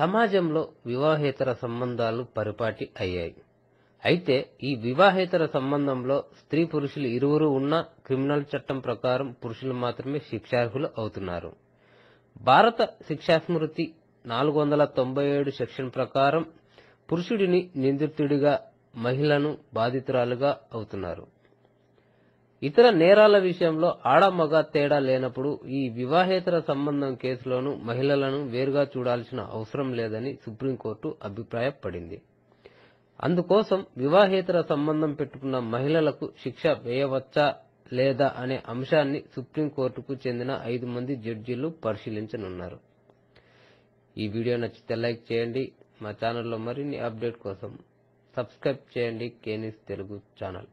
సమాజంలో వివాహేతర సంబంధాలు పరిపాటి అయ్యాయి. అయితే ఈ వివాహేతర సంబంధంలో స్త్రీ పురుషులు ఇరువురు ఉన్న క్రిమినల్ చట్టం ప్రకారం పురుషులు మాత్రమే శిక్షార్హులు అవుతున్నారు. భారత శిక్షాస్మృతి నాలుగు వందల తొంభై ఏడు సెక్షన్ ప్రకారం పురుషుడిని నిందితుడిగా మహిళను బాధితురాలుగా అవుతున్నారు. ఇతర నేరాల విషయంలో ఆడ మగ తేడా లేనప్పుడు ఈ వివాహేతర సంబంధం కేసులోనూ మహిళలను వేరుగా చూడాల్సిన అవసరం లేదని సుప్రీంకోర్టు అభిప్రాయపడింది. అందుకోసం వివాహేతర సంబంధం పెట్టుకున్న మహిళలకు శిక్ష వేయవచ్చా లేదా అనే అంశాన్ని సుప్రీంకోర్టుకు చెందిన ఐదు మంది జడ్జీలు పరిశీలించనున్నారు. ఈ వీడియో నచ్చితే లైక్ చేయండి. మా ఛానల్లో మరిన్ని అప్డేట్ కోసం సబ్స్క్రైబ్ చేయండి. కేనిస్ తెలుగు ఛానల్.